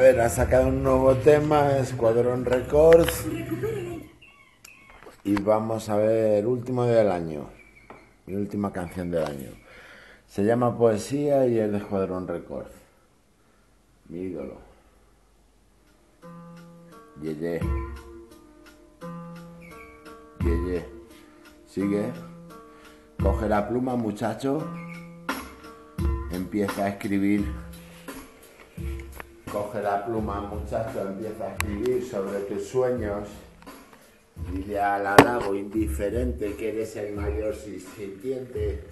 ver, ha sacado un nuevo tema, Escuadrón Records. Y vamos a ver, último del año. Mi última canción del año. Se llama Poesía y es de Escuadrón Records. Mi ídolo. Yeye. Yeye. Sigue. Coge la pluma, muchacho. Empieza a escribir. Coge la pluma, muchacho, empieza a escribir sobre tus sueños. Dile al halago indiferente que eres el mayor sintiente.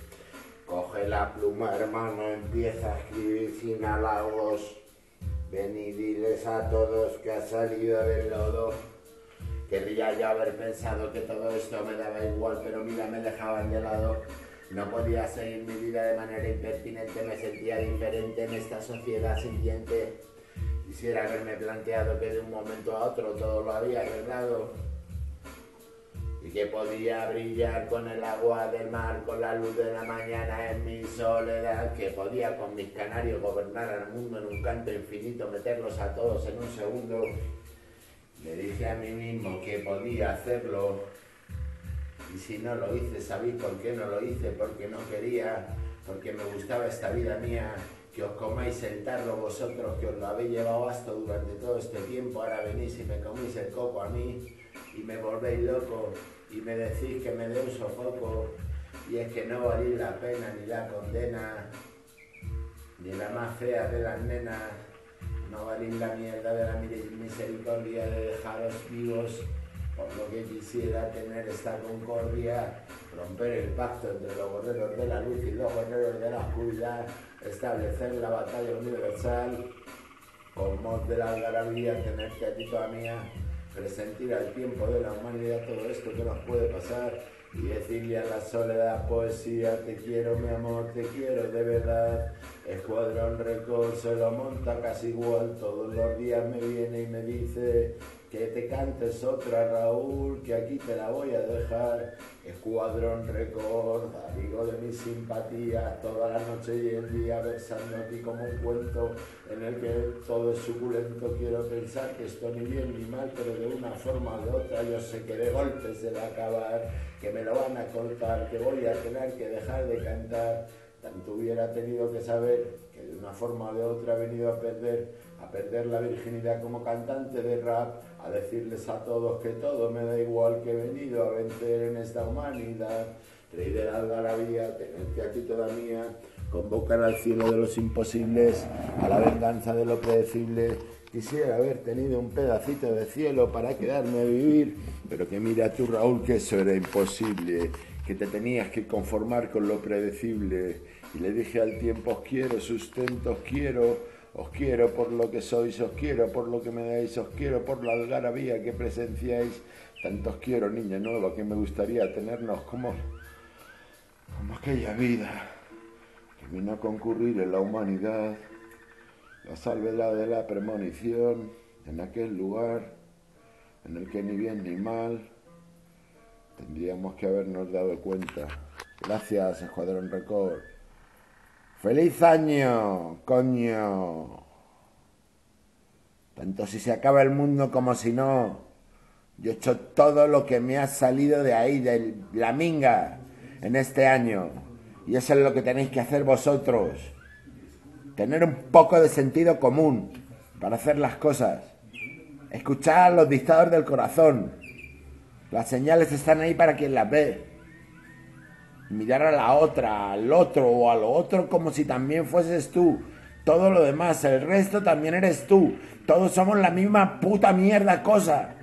Coge la pluma, hermano, empieza a escribir sin halagos. Ven y diles a todos que has salido del lodo. Querría yo haber pensado que todo esto me daba igual, pero mira, me dejaban de lado. No podía seguir mi vida de manera impertinente, me sentía diferente en esta sociedad sintiente. Quisiera haberme planteado que de un momento a otro todo lo había arreglado y que podía brillar con el agua del mar, con la luz de la mañana en mi soledad, que podía con mis canarios gobernar al mundo en un canto infinito, meterlos a todos en un segundo. Le dije a mí mismo que podía hacerlo y si no lo hice, ¿sabéis por qué no lo hice? Porque no quería, porque me gustaba esta vida mía, que os comáis el tarro vosotros, que os lo habéis llevado hasta durante todo este tiempo, ahora venís y me coméis el coco a mí y me volvéis loco y me decís que me dé un sofoco y es que no valís la pena ni la condena, ni la más fea de las nenas, no valís la mierda de la misericordia de dejaros vivos por lo que quisiera tener esta concordia, romper el pacto entre los guerreros de la luz y los guerreros de la oscuridad, establecer la batalla universal, con voz de la algarabía, tenerte a ti toda mía, presentir al tiempo de la humanidad todo esto que nos puede pasar y decirle a la soledad poesía, te quiero mi amor, te quiero de verdad. Escuadrón Record se lo monta casi igual, todos los días me viene y me dice que te cantes otra Raúl, que aquí te la voy a dejar. Escuadrón Record, amigo de mi simpatía, toda la noche y el día versando aquí como un cuento en el que todo es suculento. Quiero pensar que esto ni bien ni mal, pero de una forma o de otra yo sé que de golpe se va a acabar, que me lo van a cortar, que voy a tener que dejar de cantar. Tanto hubiera tenido que saber que de una forma o de otra he venido a perder, a perder la virginidad como cantante de rap, a decirles a todos que todo me da igual que he venido a vencer en esta humanidad. Rey de la algarabía, tenerte aquí toda mía, convocar al cielo de los imposibles, a la venganza de lo predecible. Quisiera haber tenido un pedacito de cielo para quedarme a vivir, pero que mira tú Raúl que eso era imposible, que te tenías que conformar con lo predecible. Y le dije al tiempo, os quiero, sustento, os quiero, os quiero por lo que sois, os quiero por lo que me dais, os quiero por la algarabía que presenciáis. Tanto os quiero, niña nueva, que me gustaría tenernos como, como aquella vida que vino a concurrir en la humanidad, la salvedad de la premonición, en aquel lugar en el que ni bien ni mal tendríamos que habernos dado cuenta. Gracias, Escuadrón Record. ¡Feliz año, coño! Tanto si se acaba el mundo como si no. Yo he hecho todo lo que me ha salido de ahí, de la minga, en este año. Y eso es lo que tenéis que hacer vosotros. Tener un poco de sentido común para hacer las cosas. Escuchar los dictadores del corazón. Las señales están ahí para quien las ve. Mirar a la otra, al otro o a lo otro como si también fueses tú. Todo lo demás, el resto también eres tú. Todos somos la misma puta mierda cosa.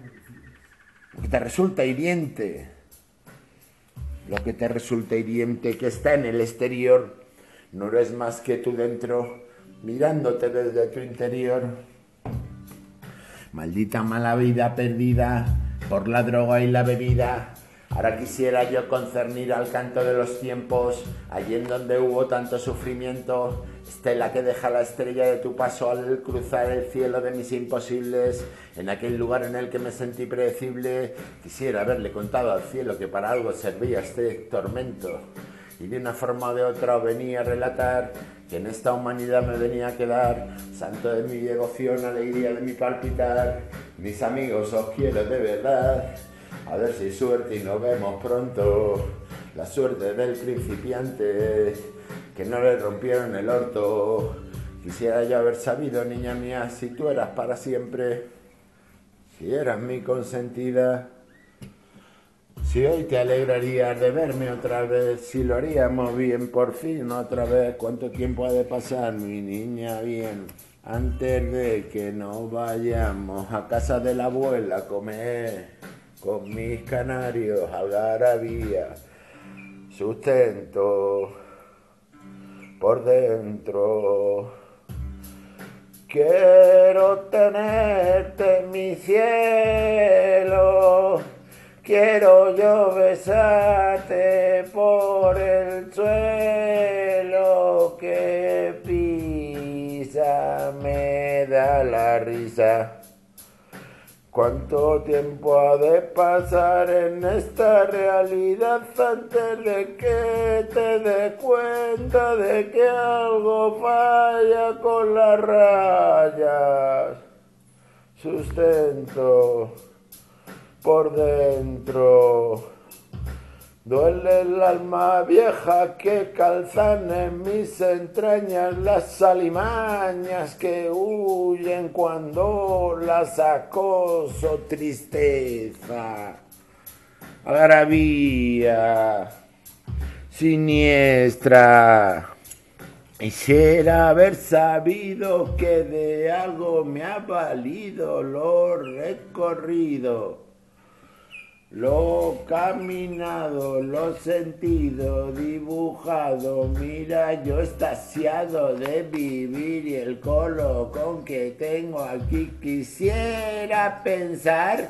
Lo que te resulta hiriente. Lo que te resulta hiriente que está en el exterior no eres más que tú dentro, mirándote desde tu interior. Maldita mala vida perdida por la droga y la bebida. Ahora quisiera yo concernir al canto de los tiempos, allí en donde hubo tanto sufrimiento, estela que deja la estrella de tu paso al cruzar el cielo de mis imposibles, en aquel lugar en el que me sentí predecible, quisiera haberle contado al cielo que para algo servía este tormento, y de una forma o de otra venía a relatar que en esta humanidad me venía a quedar, santo de mi devoción, alegría de mi palpitar, mis amigos os quiero de verdad, a ver si suerte y nos vemos pronto, la suerte del principiante, que no le rompieron el orto, quisiera yo haber sabido, niña mía, si tú eras para siempre, si eras mi consentida, si hoy te alegrarías de verme otra vez, si lo haríamos bien por fin otra vez, ¿cuánto tiempo ha de pasar, mi niña, bien? Antes de que nos vayamos a casa de la abuela a comer con mis canarios, algarabía, sustento por dentro. Quiero tenerte mi cielo Quiero yo besarte por el suelo que pisa, me da la risa. ¿Cuánto tiempo ha de pasar en esta realidad antes de que te des cuenta de que algo falla con las rayas? Sustento por dentro. Duele el alma vieja que calzan en mis entrañas las alimañas que huyen cuando las acoso tristeza, agravía, siniestra. Quisiera haber sabido que de algo me ha valido lo recorrido lo caminado, lo sentido, dibujado, mira yo estasiado de vivir y el con que tengo aquí. Quisiera pensar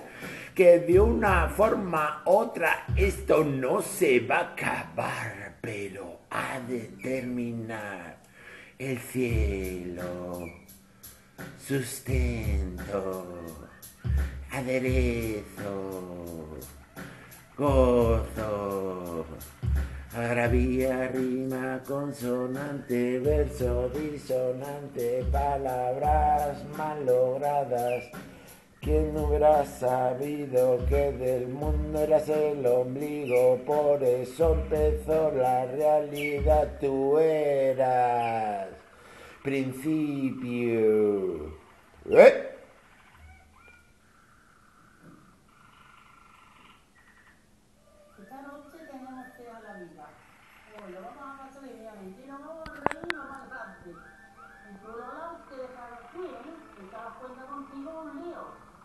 que de una forma u otra esto no se va a acabar, pero ha de terminar el cielo, sustento, aderezo gozo. Agravía, rima, consonante, verso, disonante, palabras mal logradas. ¿Quién hubiera sabido que del mundo eras el ombligo? Por eso empezó la realidad, tú eras principio. ¿Eh?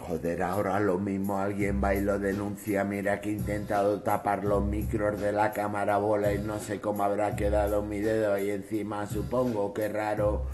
Joder, ahora lo mismo alguien va y lo denuncia. Mira que he intentado tapar los micros de la cámara bola y no sé cómo habrá quedado mi dedo ahí encima. Supongo que raro.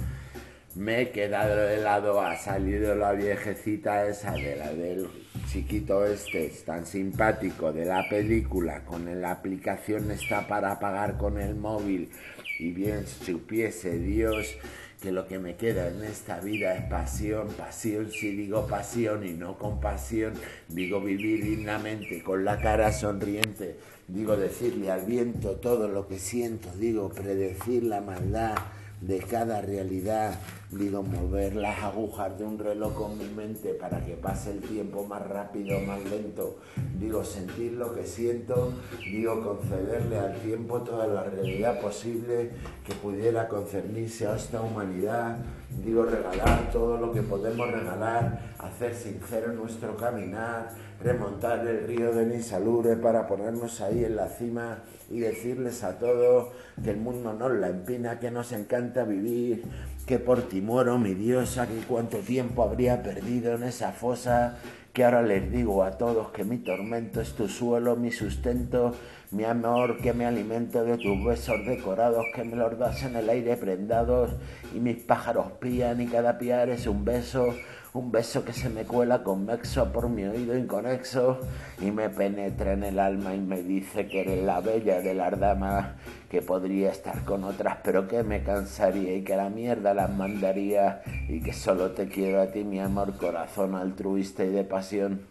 Me he quedado de lado. Ha salido la viejecita esa de la del chiquito este, tan simpático de la película. Con la aplicación está para pagar con el móvil. Y bien supiese Dios que lo que me queda en esta vida es pasión, pasión, si digo pasión y no compasión, digo vivir dignamente, con la cara sonriente, digo decirle al viento todo lo que siento, digo predecir la maldad de cada realidad, digo mover las agujas de un reloj con mi mente para que pase el tiempo más rápido, más lento, digo sentir lo que siento, digo concederle al tiempo toda la realidad posible que pudiera concernirse a esta humanidad, digo regalar todo lo que podemos regalar, hacer sincero nuestro caminar, remontar el río de Nisalure para ponernos ahí en la cima y decirles a todos que el mundo nos la empina, que nos encanta vivir, que por ti muero, mi diosa, que cuánto tiempo habría perdido en esa fosa, que ahora les digo a todos que mi tormento es tu suelo, mi sustento, mi amor, que me alimento de tus besos decorados, que me los das en el aire prendados, y mis pájaros pían y cada piar es un beso, un beso que se me cuela convexo por mi oído inconexo y me penetra en el alma y me dice que eres la bella de las damas, que podría estar con otras pero que me cansaría y que la mierda las mandaría y que solo te quiero a ti mi amor corazón altruista y de pasión.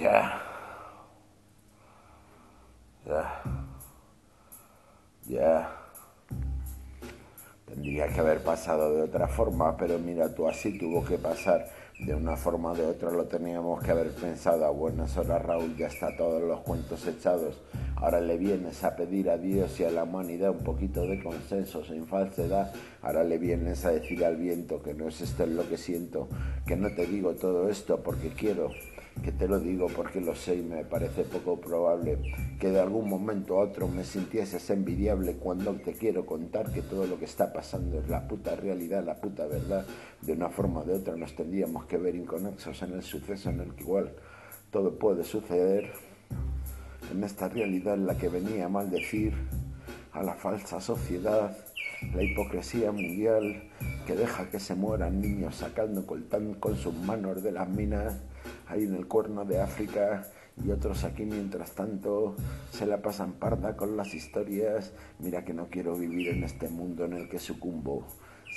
Ya. Ya. Ya. Tendría que haber pasado de otra forma, pero mira tú, así tuvo que pasar. De una forma o de otra lo teníamos que haber pensado. A buenas horas, Raúl, ya está todos los cuentos echados. Ahora le vienes a pedir a Dios y a la humanidad un poquito de consenso sin falsedad. Ahora le vienes a decir al viento que no es esto lo que siento, que no te digo todo esto porque quiero, que te lo digo porque lo sé y me parece poco probable que de algún momento a otro me sintieses envidiable cuando te quiero contar que todo lo que está pasando es la puta realidad, la puta verdad. De una forma o de otra nos tendríamos que ver inconexos en el suceso en el que igual todo puede suceder. En esta realidad en la que venía a maldecir a la falsa sociedad, la hipocresía mundial que deja que se mueran niños sacando coltán con sus manos de las minas ahí en el cuerno de África y otros aquí mientras tanto se la pasan parda con las historias. Mira que no quiero vivir en este mundo en el que sucumbo.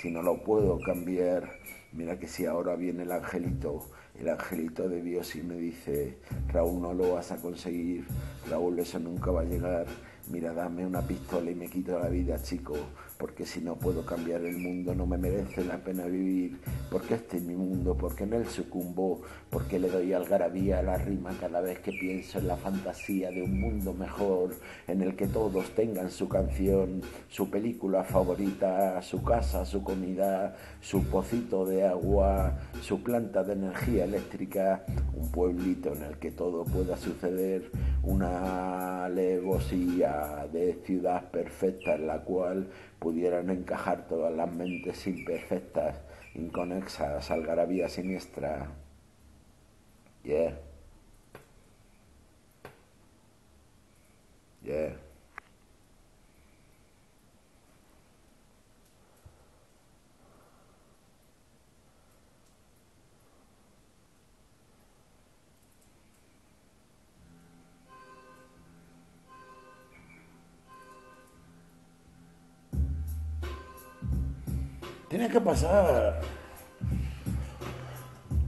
Si no lo puedo cambiar, mira que si ahora viene el angelito, el angelito de Dios y me dice, Raúl, no lo vas a conseguir, Raúl, eso nunca va a llegar mira, dame una pistola y me quito la vida, chico, porque si no puedo cambiar el mundo no me merece la pena vivir, porque este es mi mundo, porque en él sucumbo, porque le doy algarabía a la rima cada vez que pienso en la fantasía de un mundo mejor, en el que todos tengan su canción, su película favorita, su casa, su comida, su pocito de agua, su planta de energía eléctrica, un pueblito en el que todo pueda suceder, una alevosía de ciudad perfecta en la cual pudieran encajar todas las mentes imperfectas, inconexas, algarabía siniestra. Yeah. Tiene que pasar.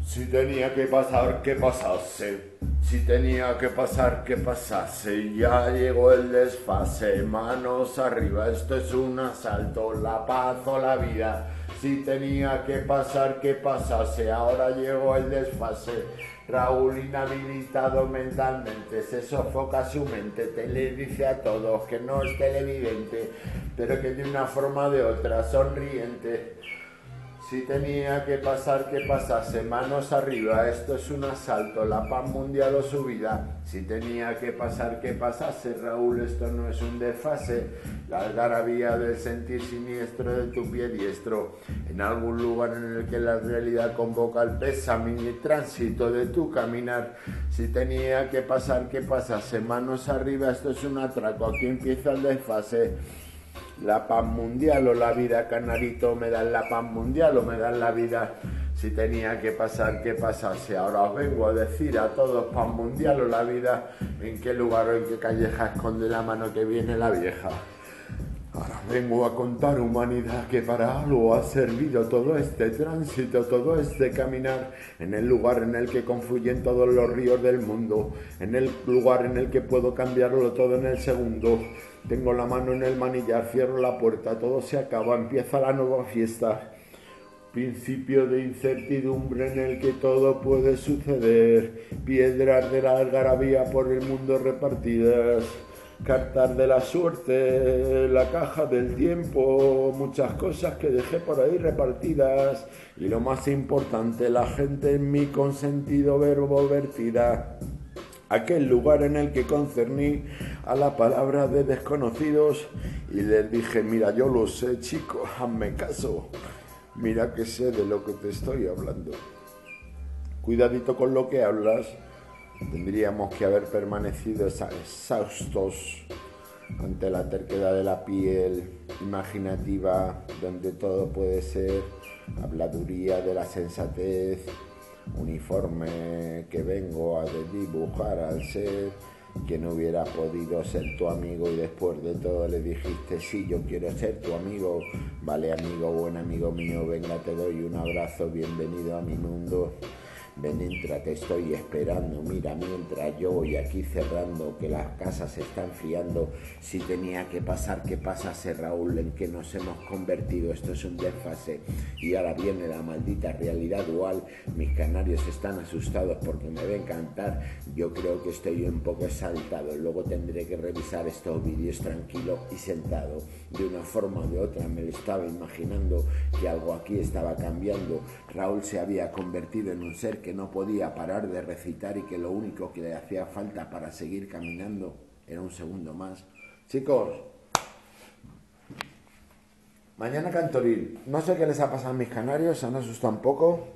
Si tenía que pasar, que pasase. Si tenía que pasar, que pasase. Ya llegó el desfase. Manos arriba, esto es un asalto. La paz o la vida. Si tenía que pasar, que pasase. Ahora llegó el desfase. Raúl inhabilitado mentalmente, se sofoca su mente, te le dice a todos que no es televidente, pero que de una forma o de otra sonriente si tenía que pasar, que pasase, manos arriba, esto es un asalto, la paz mundial o subida. Si tenía que pasar, que pasase, Raúl, esto no es un desfase. La algarabía del sentir siniestro de tu pie diestro, en algún lugar en el que la realidad convoca el pésame y tránsito de tu caminar. Si tenía que pasar, que pasase, manos arriba, esto es un atraco, aquí empieza el desfase la paz mundial o la vida, canarito, me dan la paz mundial o me dan la vida. Si tenía que pasar, que pasase. Ahora os vengo a decir a todos paz mundial o la vida, en qué lugar o en qué calleja esconde la mano que viene la vieja. Ahora vengo a contar humanidad que para algo ha servido todo este tránsito, todo este caminar, en el lugar en el que confluyen todos los ríos del mundo, en el lugar en el que puedo cambiarlo todo en el segundo. Tengo la mano en el manillar, cierro la puerta, todo se acaba, empieza la nueva fiesta. Principio de incertidumbre en el que todo puede suceder, piedras de la algarabía por el mundo repartidas cartas de la suerte, la caja del tiempo, muchas cosas que dejé por ahí repartidas. Y lo más importante, la gente en mi consentido verbo vertida. Aquel lugar en el que concerní a la palabra de desconocidos y les dije, mira, yo lo sé, chico, hazme caso, mira que sé de lo que te estoy hablando. Cuidadito con lo que hablas, tendríamos que haber permanecido exhaustos ante la terquedad de la piel imaginativa, donde todo puede ser habladuría de la sensatez, uniforme que vengo a dibujar al ser que no hubiera podido ser tu amigo y después de todo le dijiste sí, yo quiero ser tu amigo, vale amigo, buen amigo mío, venga te doy un abrazo, bienvenido a mi mundo. Ven, entra, te estoy esperando. Mira, mientras yo voy aquí cerrando, que las casas se están fiando. Si tenía que pasar, que pasase Raúl, en que nos hemos convertido. Esto es un desfase. Y ahora viene la maldita realidad dual. Mis canarios están asustados porque me ven cantar. Yo creo que estoy un poco exaltado. Luego tendré que revisar estos vídeos tranquilo y sentado. De una forma o de otra me lo estaba imaginando que algo aquí estaba cambiando. Raúl se había convertido en un ser que no podía parar de recitar y que lo único que le hacía falta para seguir caminando era un segundo más. Chicos, mañana cantoril. No sé qué les ha pasado a mis canarios, se han asustado un poco.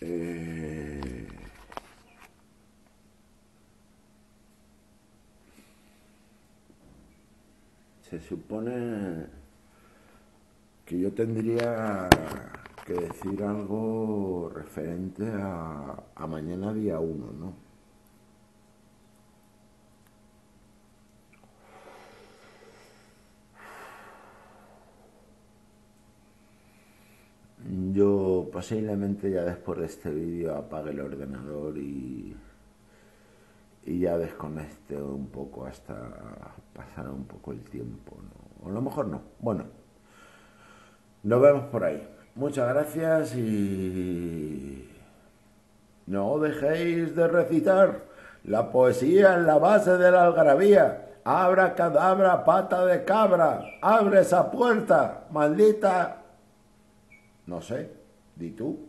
Eh, se supone que yo tendría que decir algo referente a, mañana día 1, ¿no? Yo posiblemente ya después de este vídeo apague el ordenador y, y ya desconecte un poco hasta pasar un poco el tiempo, ¿no? O a lo mejor no. Bueno, nos vemos por ahí. Muchas gracias y no dejéis de recitar. La poesía en la base de la algarabía. Abra cadabra, pata de cabra. Abre esa puerta, maldita. No sé, di tú.